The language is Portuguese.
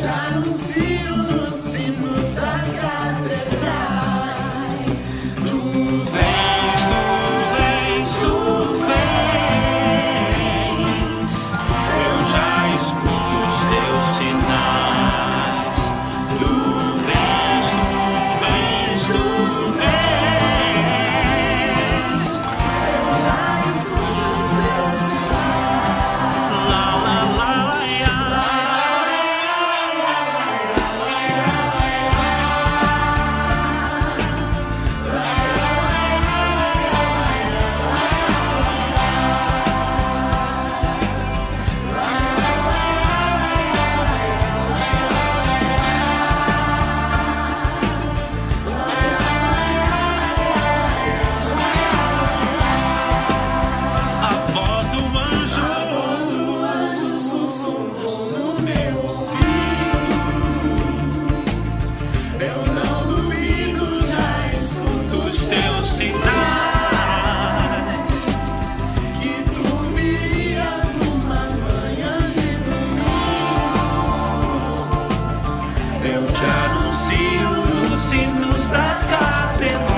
já no fim. Eu te anuncio nos sinos das catedrais.